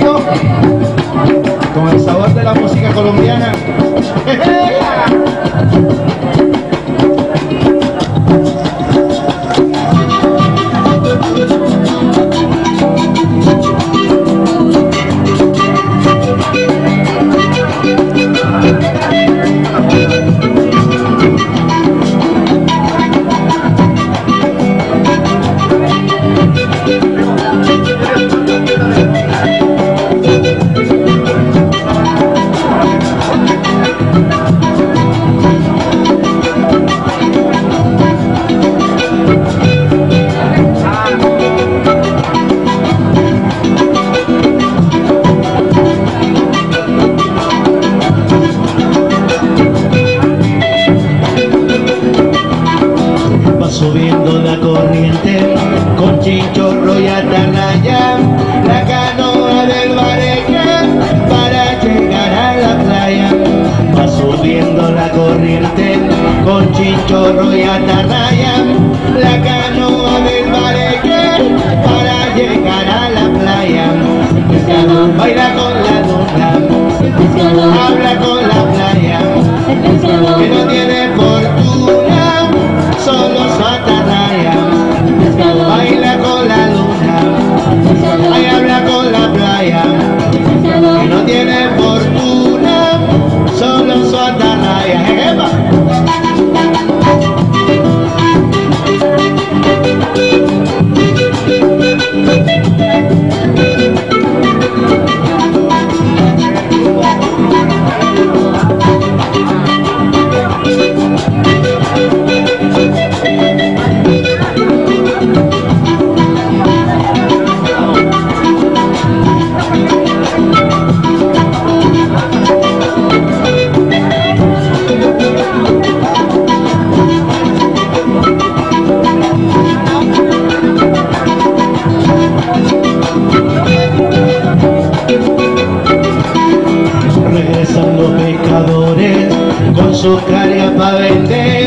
Con el sabor de la música colombiana. corriente con chinchorro y atarraya la canoa del bareque para llegar a la playa. Va subiendo la corriente con chinchorro y atarraya Regresan los pescadores con su carga para vender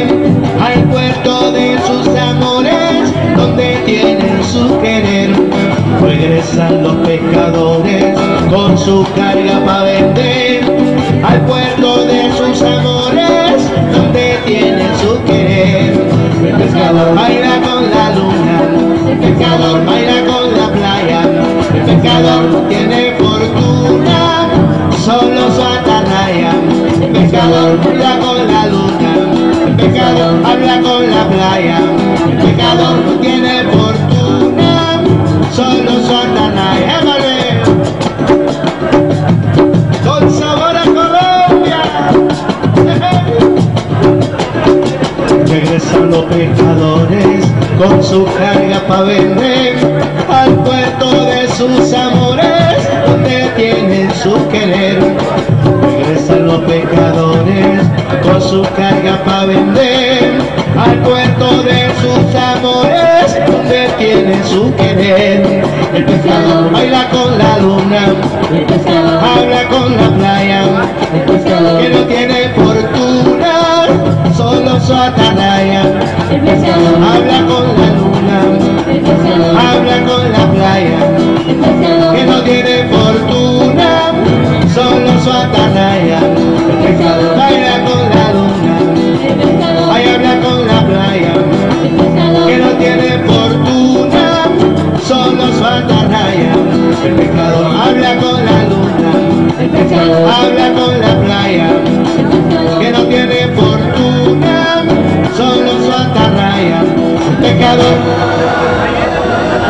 su carga para vender al puerto de sus amores donde tienen su querer. El pescador baila con la luna, el pescador baila con la playa, el pescador tiene fortuna, solo su atarraya. El pescador habla con la luna, el pescador habla con la playa, el pescador tiene fortuna, solo Regresan los pescadores con su carga para vender al puerto de sus amores donde tienen su querer. Regresan los pescadores con su carga para vender al puerto de sus amores donde tienen su querer. El pescador baila con la luna, habla con la playa, que no tiene solo su atarraya. Habla con la luna, habla con la playa,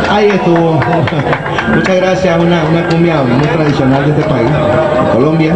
Ahí estuvo. Muchas gracias, una, una cumbia muy tradicional de este país, Colombia.